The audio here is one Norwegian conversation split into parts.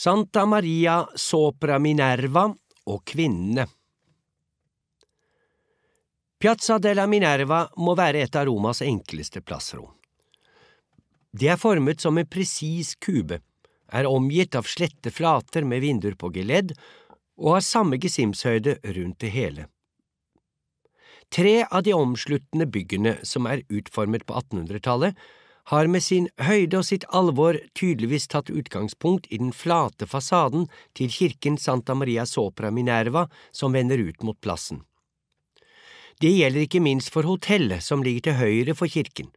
Santa Maria Sopra Minerva og kvinnene Piazza della Minerva må være et av Romas enkleste plassrom. Det er formet som en presis kube, er omgitt av slette flater med vinduer på geledd og har samme gesimshøyde rundt det hele. Tre av de omsluttende byggene som er utformet på 1800-tallet, har med sin høyde og sitt alvor tydeligvis tatt utgangspunkt i den flate fasaden til kirken Santa Maria Sopra Minerva som vender ut mot plassen. Det gjelder ikke minst for hotellet som ligger til høyre for kirken.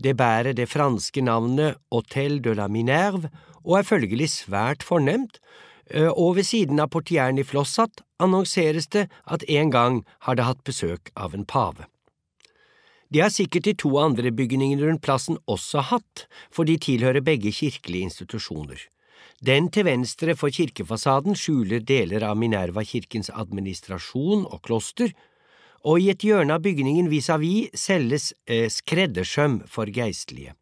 Det bærer det franske navnet Hotel de la Minerve og er følgelig svært fornemt, og ved siden av portieren i Flossat annonseres det at en gang har det hatt besøk av en pave. Det har sikkert de to andre bygningene rundt plassen også hatt, for de tilhører begge kirkelige institusjoner. Den til venstre for kirkefasaden skjuler deler av Minerva-kirkens administrasjon og kloster, og i et hjørne av bygningen vis-à-vis -vis selges eh, skreddersøm for geistlige.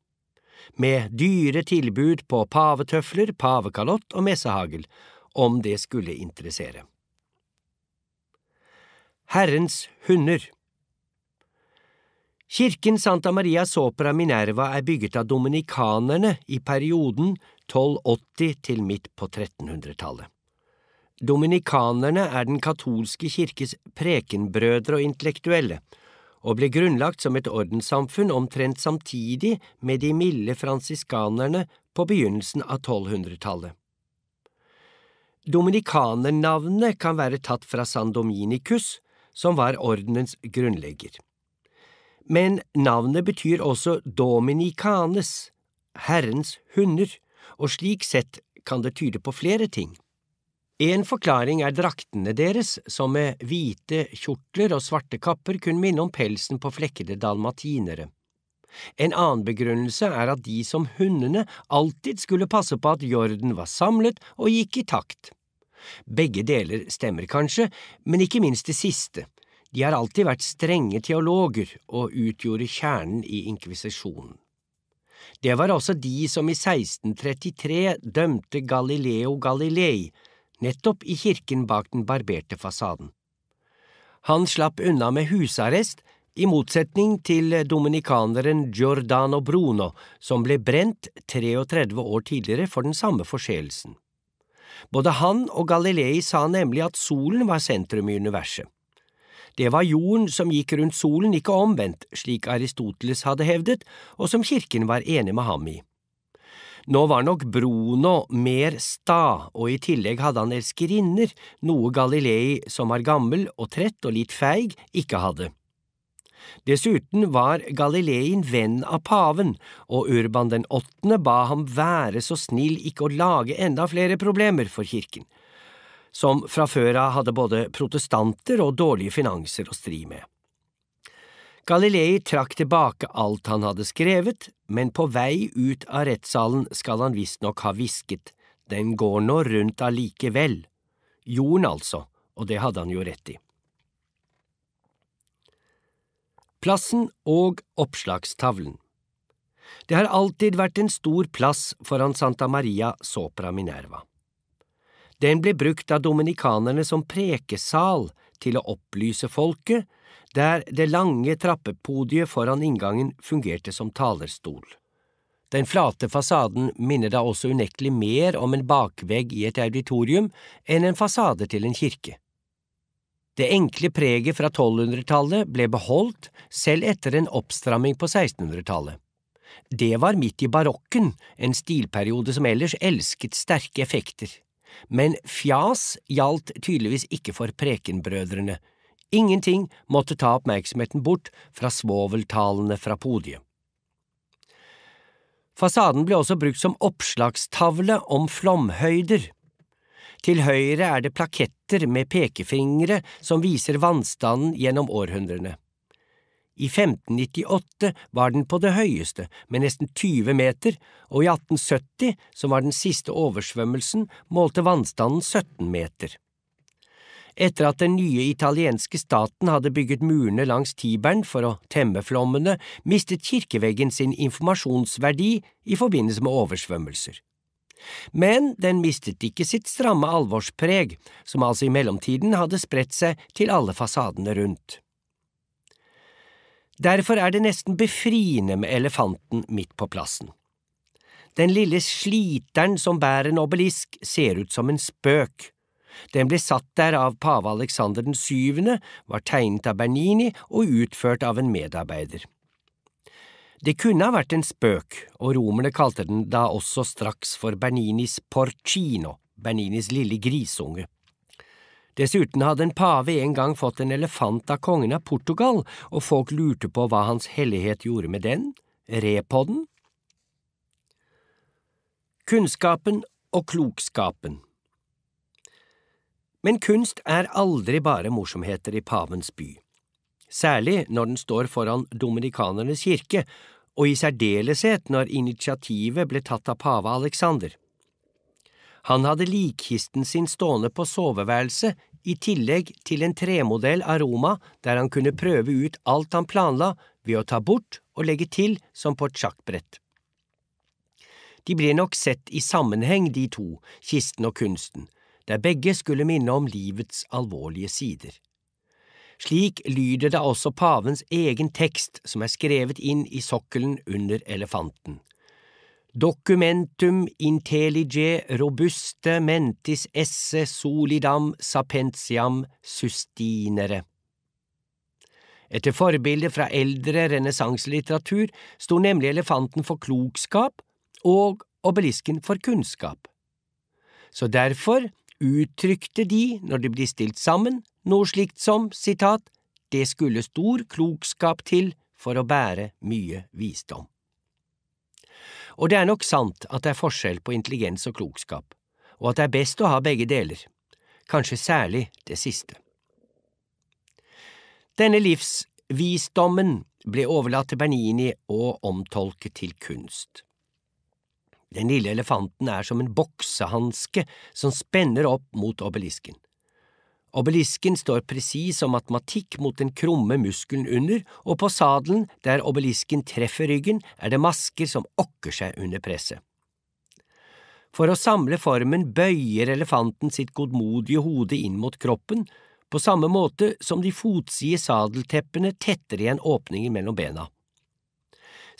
Med dyre tilbud på pavetøfler, pavekalott og messehagel, om det skulle interessere. Herrens hunder Kirken Santa Maria Sopra Minerva er bygget av dominikanerne i perioden 1280 til midt på 1300-tallet. Dominikanerne er den katolske kirkes prekenbrødre og intellektuelle, og ble grunnlagt som et ordenssamfunn omtrent samtidig med de milde fransiskanerne på begynnelsen av 1200-tallet. Dominikanernavnet kan være tatt fra San Dominicus, som var ordenens grunnlegger. Men navnet betyr også Dominicanes, Herrens hunder, og slik sett kan det tyde på flere ting. En forklaring er draktene deres, som med hvite kjortler og svarte kapper kunne minne om pelsen på flekkede dalmatinere. En annen begrunnelse er at de som hundene alltid skulle passe på at jorden var samlet og gikk i takt. Begge deler stemmer kanskje, men ikke minst det siste. De har alltid vært strenge teologer og utgjorde kjernen i inkvisisjonen. Det var også de som i 1633 dømte Galileo Galilei, nettopp i kirken bak den barberte fasaden. Han slapp unna med husarrest, i motsetning til dominikaneren Giordano Bruno, som ble brent 33 år tidligere for den samme forseelsen. Både han og Galilei sa nemlig at solen var sentrum i universet. Det var jorden som gikk rundt solen, ikke omvendt, slik Aristoteles hadde hevdet, og som kirken var enig med ham i. Nå var nok Bruno mer sta, og i tillegg hadde han elskerinner, noe Galilei, som var gammel og trett og litt feig, ikke hadde. Dessuten var Galilei en venn av paven, og Urban den åttende ba ham være så snill ikke å lage enda flere problemer for kirken som fra før av hadde både protestanter og dårlige finanser å stri med. Galilei trakk tilbake alt han hadde skrevet, men på vei ut av rettssalen skal han visstnok ha hvisket, den går nå rundt allikevel. Jorden, altså, og det hadde han jo rett i. Plassen og oppslagstavlen Det har alltid vært en stor plass foran Santa Maria Sopra Minerva. Den ble brukt av dominikanerne som prekesal til å opplyse folket, der det lange trappepodiet foran inngangen fungerte som talerstol. Den flate fasaden minner da også unektelig mer om en bakvegg i et auditorium enn en fasade til en kirke. Det enkle preget fra 1200-tallet ble beholdt selv etter en oppstramming på 1600-tallet. Det var midt i barokken, en stilperiode som ellers elsket sterke effekter. Men fjas gjaldt tydeligvis ikke for Prekenbrødrene. Ingenting måtte ta oppmerksomheten bort fra svoveltalene fra podiet. Fasaden ble også brukt som oppslagstavle om flomhøyder. Til høyre er det plaketter med pekefingre som viser vannstanden gjennom århundrene. I 1598 var den på det høyeste, med nesten 20 meter, og i 1870, som var den siste oversvømmelsen, målte vannstanden 17 meter. Etter at den nye italienske staten hadde bygget murene langs Tiberen for å temme flommene, mistet kirkeveggen sin informasjonsverdi i forbindelse med oversvømmelser. Men den mistet ikke sitt stramme alvorspreg, som altså i mellomtiden hadde spredt seg til alle fasadene rundt. Derfor er det nesten befriende med elefanten midt på plassen. Den lille sliteren som bærer en obelisk, ser ut som en spøk. Den ble satt der av pave Alexander den syvende, var tegnet av Bernini og utført av en medarbeider. Det kunne ha vært en spøk, og romerne kalte den da også straks for Berninis porcino, Berninis lille grisunge. Dessuten hadde en pave en gang fått en elefant av kongen av Portugal, og folk lurte på hva Hans hellighet gjorde med den, red på den. Kunnskapen og klokskapen Men kunst er aldri bare morsomheter i pavens by særlig når den står foran dominikanernes kirke, og i særdeleshet når initiativet ble tatt av pave Alexander. Han hadde likkisten sin stående på soveværelset i tillegg til en tremodell av Roma der han kunne prøve ut alt han planla ved å ta bort og legge til som på et sjakkbrett. De ble nok sett i sammenheng, de to, kisten og kunsten, der begge skulle minne om livets alvorlige sider. Slik lyder det også pavens egen tekst som er skrevet inn i sokkelen under elefanten. Documentum intellige robuste mentis esse solidam sapentiam sustinere. Etter forbilde fra eldre renessanselitteratur sto nemlig elefanten for klokskap og obelisken for kunnskap. Så derfor uttrykte de, når de blir stilt sammen, noe slikt som, sitat, det skulle stor klokskap til for å bære mye visdom. Og det er nok sant at det er forskjell på intelligens og klokskap, og at det er best å ha begge deler, kanskje særlig det siste. Denne livsvisdommen ble overlatt til Bernini og omtolket til kunst. Den lille elefanten er som en boksehanske som spenner opp mot obelisken. Obelisken står presis som matematikk mot den krumme muskelen under, og på sadelen, der obelisken treffer ryggen, er det masker som okker seg under presset. For å samle formen bøyer elefanten sitt godmodige hode inn mot kroppen, på samme måte som de fotside sadelteppene tetter igjen åpningen mellom bena.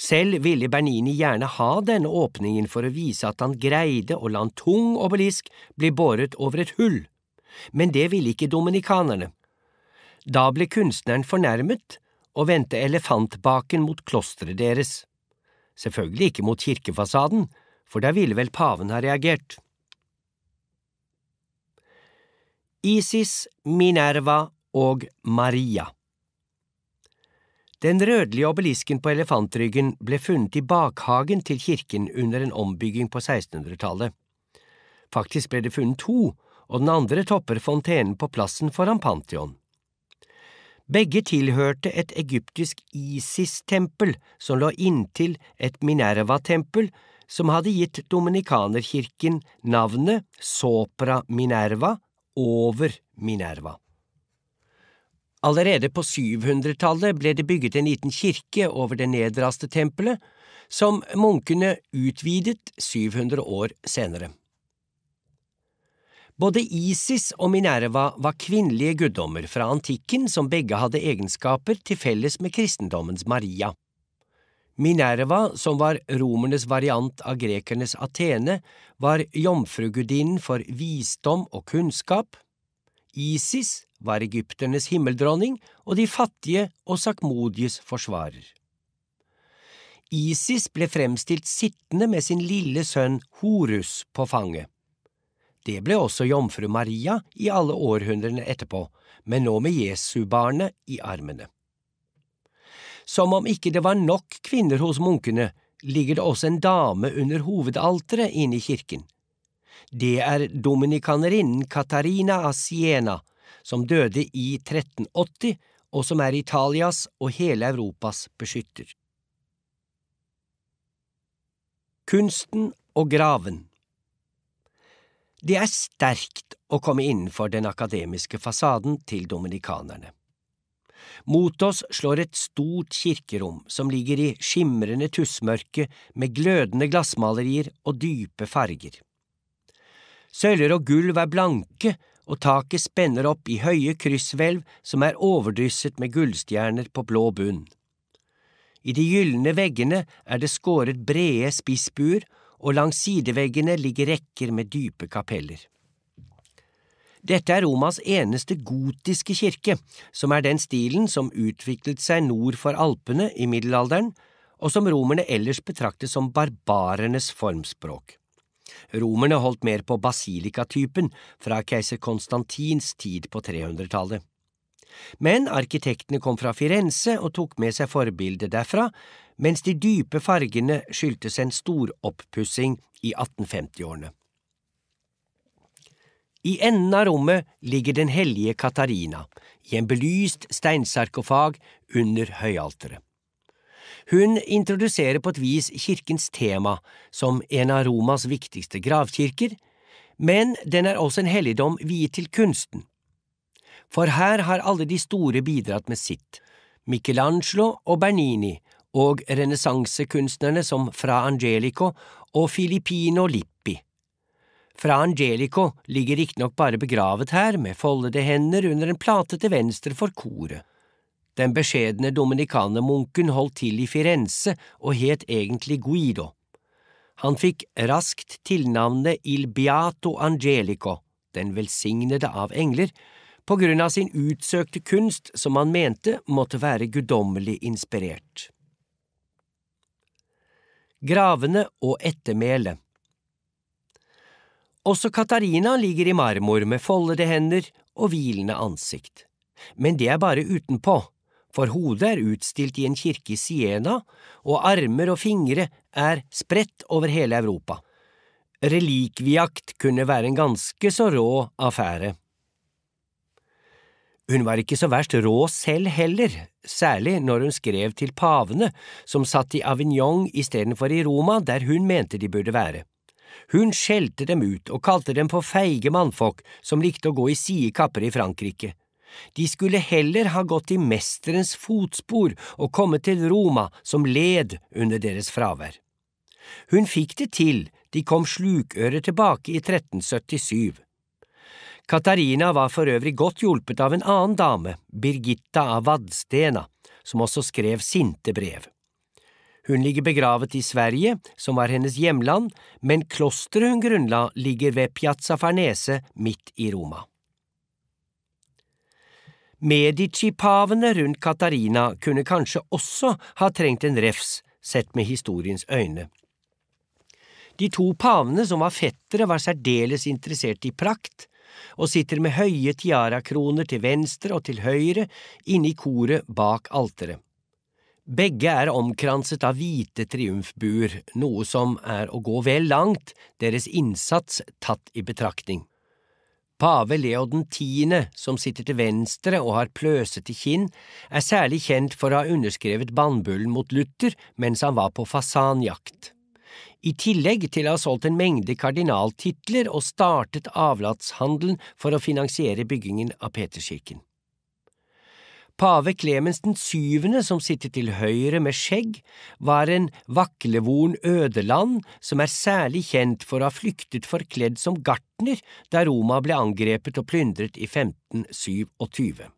Selv ville Bernini gjerne ha denne åpningen for å vise at han greide å la en tung obelisk bli båret over et hull, men det ville ikke dominikanerne. Da ble kunstneren fornærmet og vendte elefantbaken mot klosteret deres. Selvfølgelig ikke mot kirkefasaden, for da ville vel paven ha reagert. Isis, Minerva og Maria den rødlige obelisken på elefantryggen ble funnet i bakhagen til kirken under en ombygging på 1600-tallet. Faktisk ble det funnet to, og den andre topper fontenen på plassen foran Pantheon. Begge tilhørte et egyptisk Isis-tempel som lå inntil et Minerva-tempel som hadde gitt Dominikanerkirken navnet Sopra Minerva over Minerva. Allerede på 700-tallet ble det bygget en liten kirke over det nedraste tempelet, som munkene utvidet 700 år senere. Både Isis og Minerva var kvinnelige guddommer fra antikken som begge hadde egenskaper til felles med kristendommens Maria. Minerva, som var romernes variant av grekernes Atene, var jomfrugudinnen for visdom og kunnskap. Isis var egypternes himmeldronning og de fattige og sakmodies forsvarer. Isis ble fremstilt sittende med sin lille sønn Horus på fanget. Det ble også jomfru Maria i alle århundrene etterpå, men nå med Jesu-barnet i armene. Som om ikke det var nok kvinner hos munkene, ligger det også en dame under hovedalteret inne i kirken. Det er dominikanerinnen Katarina av Siena, som døde i 1380, og som er Italias og hele Europas beskytter. Kunsten og graven Det er sterkt å komme innenfor den akademiske fasaden til dominikanerne. Mot oss slår et stort kirkerom som ligger i skimrende tussmørke med glødende glassmalerier og dype farger. Søyler og gulv er blanke, og taket spenner opp i høye krysshvelv som er overdrysset med gullstjerner på blå bunn. I de gylne veggene er det skåret brede spissbuer, og langs sideveggene ligger rekker med dype kapeller. Dette er Romas eneste gotiske kirke, som er den stilen som utviklet seg nord for Alpene i middelalderen, og som romerne ellers betraktet som barbarenes formspråk. Romerne holdt mer på basilikatypen fra keiser Konstantins tid på 300-tallet. Men arkitektene kom fra Firenze og tok med seg forbildet derfra, mens de dype fargene skyldtes en storoppussing i 1850-årene. I enden av rommet ligger den hellige Katarina, i en belyst steinsarkofag under høyalteret. Hun introduserer på et vis kirkens tema som en av Romas viktigste gravkirker, men den er også en helligdom viet til kunsten. For her har alle de store bidratt med sitt, Michelangelo og Bernini og renessansekunstnerne som Fra Angelico og Filippino Lippi. Fra Angelico ligger riktignok bare begravet her, med foldede hender under en plate til venstre for koret. Den beskjedne dominikanermunken holdt til i Firenze og het egentlig Guido. Han fikk raskt tilnavnet Il Beato Angelico, den velsignede av engler, på grunn av sin utsøkte kunst som han mente måtte være guddommelig inspirert. Gravene og ettermælet også Katarina ligger i marmor med foldede hender og hvilende ansikt. Men det er bare utenpå, for hodet er utstilt i en kirke i Siena, og armer og fingre er spredt over hele Europa. Relikviakt kunne være en ganske så rå affære. Hun var ikke så verst rå selv heller, særlig når hun skrev til pavene, som satt i Avignon istedenfor i Roma, der hun mente de burde være. Hun skjelte dem ut og kalte dem for feige mannfolk som likte å gå i sidekapper i Frankrike. De skulle heller ha gått i mesterens fotspor og kommet til Roma som led under deres fravær. Hun fikk det til, de kom slukøret tilbake i 1377. Katarina var for øvrig godt hjulpet av en annen dame, Birgitta av Vadstena, som også skrev sinte brev. Hun ligger begravet i Sverige, som var hennes hjemland, men klosteret hun grunnla ligger ved Piazza Farnese midt i Roma. Medici-pavene rundt Katarina kunne kanskje også ha trengt en refs, sett med historiens øyne. De to pavene som var fettere, var særdeles interessert i prakt, og sitter med høye tiarakroner til venstre og til høyre inne i koret bak alteret. Begge er omkranset av hvite triumfbuer, noe som er å gå vel langt, deres innsats tatt i betraktning. Pave Leo den tiende, som sitter til venstre og har pløsete kinn, er særlig kjent for å ha underskrevet bannbullen mot Luther mens han var på fasanjakt. I tillegg til å ha solgt en mengde kardinaltitler og startet avlatshandelen for å finansiere byggingen av Peterskirken. Pave Klemens den syvende, som sitter til høyre med skjegg, var en vaklevoren ødeland som er særlig kjent for å ha flyktet forkledd som gartner da Roma ble angrepet og plyndret i 1527.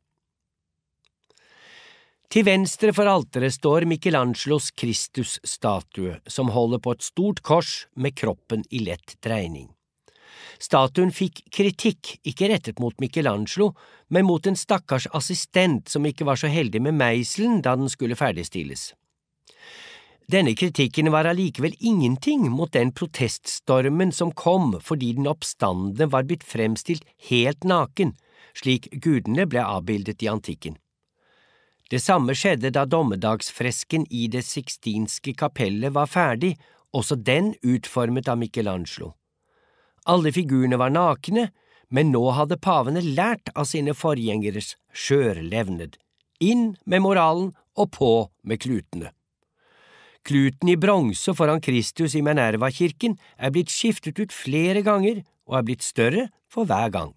Til venstre for alteret står Michelangelos Kristus-statue, som holder på et stort kors med kroppen i lett dreining. Statuen fikk kritikk, ikke rettet mot Michelangelo, men mot en stakkars assistent som ikke var så heldig med meiselen da den skulle ferdigstilles. Denne kritikken var allikevel ingenting mot den proteststormen som kom fordi den oppstandende var blitt fremstilt helt naken, slik gudene ble avbildet i antikken. Det samme skjedde da dommedagsfresken i Det sixtinske kapellet var ferdig, også den utformet av Michelangelo. Alle figurene var nakne, men nå hadde pavene lært av sine forgjengeres skjørlevned. Inn med moralen og på med klutene. Kluten i bronse foran Kristus i Minerva-kirken er blitt skiftet ut flere ganger og er blitt større for hver gang.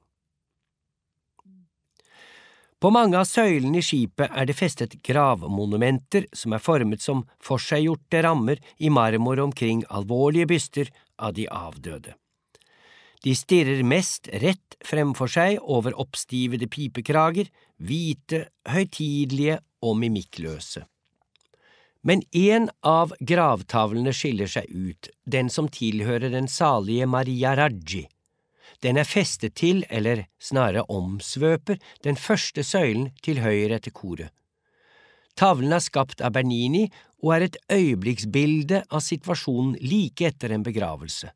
På mange av søylene i skipet er det festet gravmonumenter som er formet som forseggjorte rammer i marmor omkring alvorlige byster av de avdøde. De stirrer mest rett fremfor seg over oppstivede pipekrager, hvite, høytidelige og mimikkløse. Men én av gravtavlene skiller seg ut, den som tilhører den salige Maria Raggi. Den er festet til, eller snarere omsvøper, den første søylen til høyre etter koret. Tavlen er skapt av Bernini og er et øyeblikksbilde av situasjonen like etter en begravelse.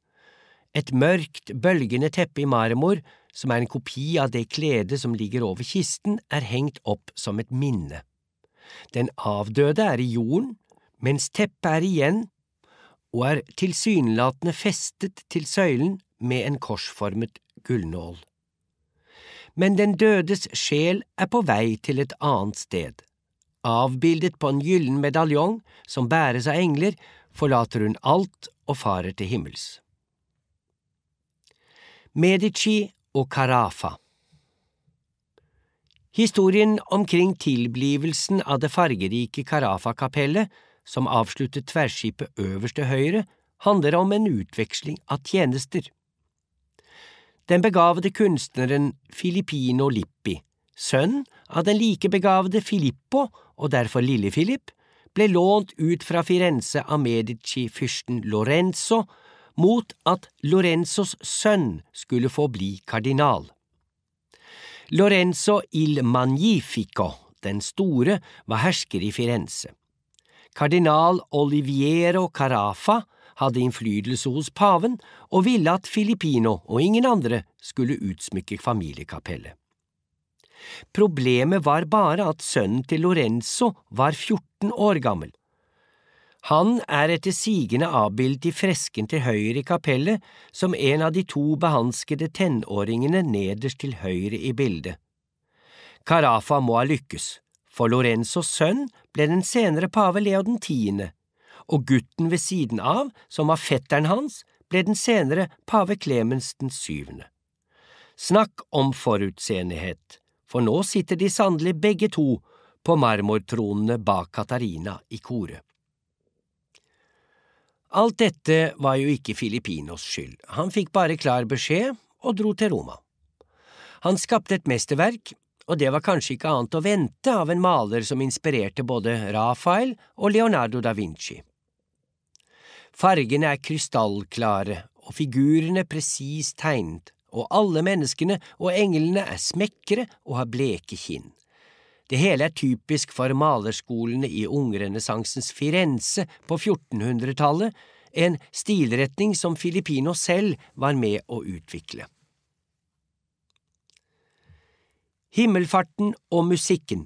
Et mørkt, bølgende teppe i marmor, som er en kopi av det kledet som ligger over kisten, er hengt opp som et minne. Den avdøde er i jorden, mens teppet er igjen og er tilsynelatende festet til søylen med en korsformet gullnål. Men den dødes sjel er på vei til et annet sted. Avbildet på en gyllen medaljong som bæres av engler, forlater hun alt og farer til himmels. Medici og Carafa Historien omkring tilblivelsen av det fargerike Carafa-kapellet, som avsluttet tverrskipet øverst til høyre, handler om en utveksling av tjenester. Den begavede kunstneren Filippino Lippi, sønn av den like begavede Filippo og derfor Lille Philip, ble lånt ut fra Firenze av Medici-fyrsten Lorenzo mot at Lorenzos sønn skulle få bli kardinal. Lorenzo il Magnifico, den store, var hersker i Firenze. Kardinal Oliviero Carafa hadde innflytelse hos paven og ville at Filippino og ingen andre skulle utsmykke familiekapellet. Problemet var bare at sønnen til Lorenzo var 14 år gammel. Han er etter sigende avbildet i fresken til høyre i kapellet som en av de to behanskede tenåringene nederst til høyre i bildet. Carafa må ha lykkes, for Lorenzos sønn ble den senere pave Leo den tiende, og gutten ved siden av, som var fetteren hans, ble den senere pave Clemens den syvende. Snakk om forutseenighet, for nå sitter de sannelig begge to på marmortronene bak Katarina i koret. Alt dette var jo ikke Filippinos skyld, han fikk bare klar beskjed og dro til Roma. Han skapte et mesterverk, og det var kanskje ikke annet å vente av en maler som inspirerte både Rafael og Leonardo da Vinci. Fargene er krystallklare og figurene presist tegnet, og alle menneskene og englene er smekre og har bleke kinn. Det hele er typisk for malerskolene i ungrenessansens Firenze på 1400-tallet, en stilretning som Filippino selv var med å utvikle. Himmelfarten og musikken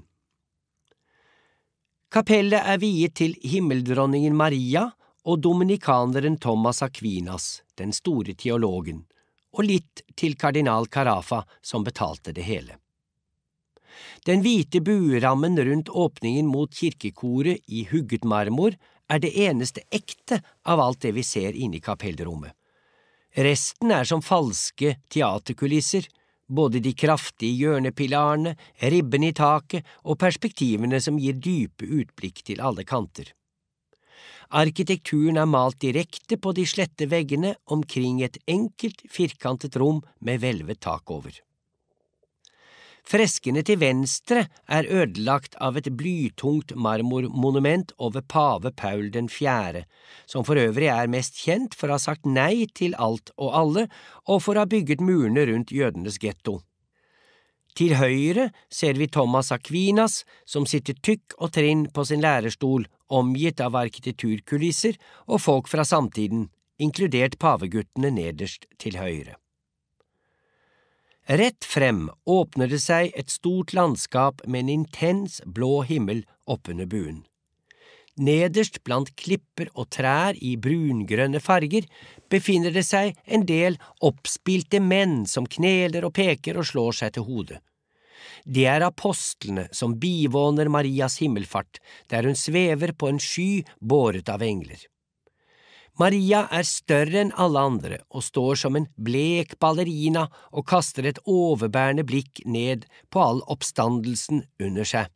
Kapellet er viet til himmeldronningen Maria og dominikaneren Thomas Aquinas, den store teologen, og litt til kardinal Carafa, som betalte det hele. Den hvite buerammen rundt åpningen mot kirkekoret i hugget marmor er det eneste ekte av alt det vi ser inne i kapellrommet. Resten er som falske teaterkulisser, både de kraftige hjørnepilarene, ribben i taket og perspektivene som gir dype utblikk til alle kanter. Arkitekturen er malt direkte på de slette veggene omkring et enkelt, firkantet rom med hvelvet tak over. Freskene til venstre er ødelagt av et blytungt marmormonument over pave Paul den fjerde, som for øvrig er mest kjent for å ha sagt nei til alt og alle og for å ha bygget murene rundt jødenes getto. Til høyre ser vi Thomas Aquinas som sitter tykk og trinn på sin lærerstol, omgitt av arkitekturkulisser og folk fra samtiden, inkludert paveguttene nederst til høyre. Rett frem åpner det seg et stort landskap med en intens blå himmel oppunder buen. Nederst blant klipper og trær i brungrønne farger befinner det seg en del oppspilte menn som kneler og peker og slår seg til hodet. Det er apostlene som bivåner Marias himmelfart, der hun svever på en sky båret av engler. Maria er større enn alle andre og står som en blek ballerina og kaster et overbærende blikk ned på all oppstandelsen under seg.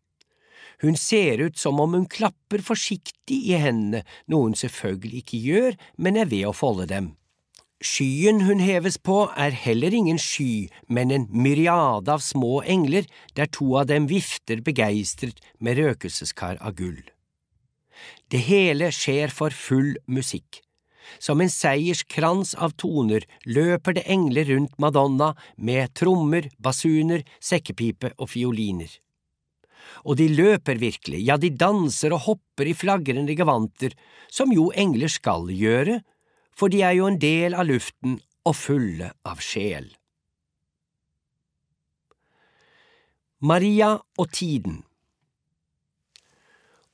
Hun ser ut som om hun klapper forsiktig i hendene, noe hun selvfølgelig ikke gjør, men er ved å folde dem. Skyen hun heves på, er heller ingen sky, men en myriade av små engler, der to av dem vifter begeistret med røkelseskar av gull. Det hele skjer for full musikk. Som en seierskrans av toner løper det engler rundt Madonna med trommer, basuner, sekkepipe og fioliner. Og de løper virkelig, ja, de danser og hopper i flagrende gevanter, som jo engler skal gjøre, for de er jo en del av luften og fulle av sjel. Maria og tiden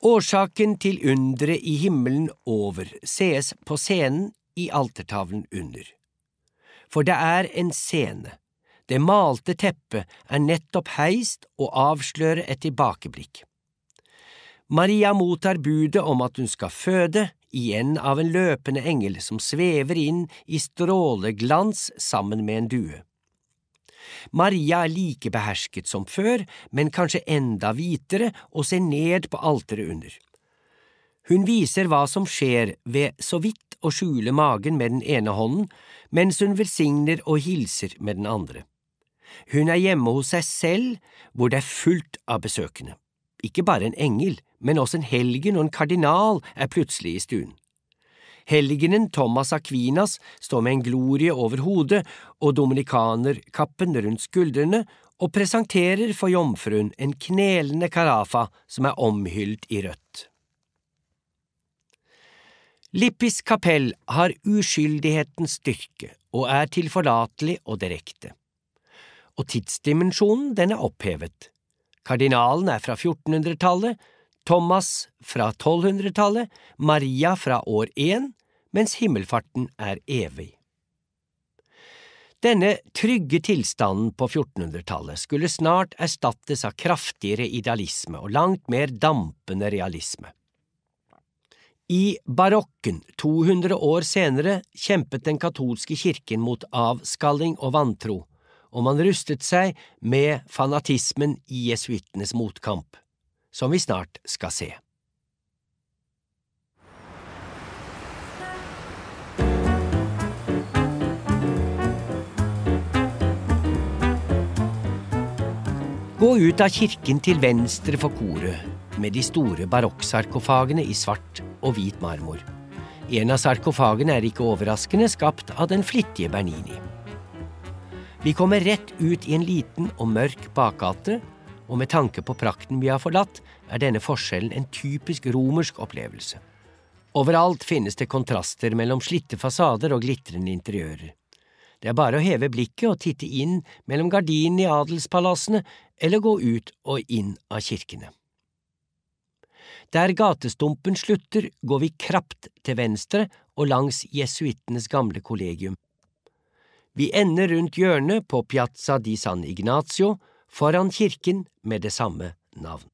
Årsaken til underet i himmelen over sees på scenen i altertavlen under. For det er en scene. Det malte teppet er nettopp heist og avslører et tilbakeblikk. Maria mottar budet om at hun skal føde, igjen av en løpende engel som svever inn i stråleglans sammen med en due. Maria er like behersket som før, men kanskje enda hvitere og ser ned på alteret under. Hun viser hva som skjer ved så vidt å skjule magen med den ene hånden, mens hun velsigner og hilser med den andre. Hun er hjemme hos seg selv, hvor det er fullt av besøkende. Ikke bare en engel, men også en helgen og en kardinal er plutselig i stuen. Helgenen Thomas Aquinas står med en glorie over hodet og dominikanerkappen rundt skuldrene og presenterer for jomfruen en knelende karafa som er omhylt i rødt. Lippis kapell har uskyldighetens styrke og er tilforlatelig og direkte. Og tidsdimensjonen den er opphevet. Kardinalen er fra 1400-tallet, Thomas fra 1200-tallet, Maria fra år én, mens himmelfarten er evig. Denne trygge tilstanden på 1400-tallet skulle snart erstattes av kraftigere idealisme og langt mer dampende realisme. I barokken, 200 år senere, kjempet den katolske kirken mot avskalling og vantro, og man rustet seg med fanatismen i jesuittenes motkamp som vi snart skal se. Gå ut av kirken til venstre for koret, med de store barokksarkofagene i svart og hvit marmor. En av sarkofagene er ikke overraskende skapt av den flittige Bernini. Vi kommer rett ut i en liten og mørk bakgate og med tanke på prakten vi har forlatt, er denne forskjellen en typisk romersk opplevelse. Overalt finnes det kontraster mellom slitte fasader og glitrende interiører. Det er bare å heve blikket og titte inn mellom gardinene i adelspalassene eller gå ut og inn av kirkene. Der gatestumpen slutter, går vi krapt til venstre og langs jesuittenes gamle kollegium. Vi ender rundt hjørnet på Piazza di San Ignacio, foran kirken med det samme navn.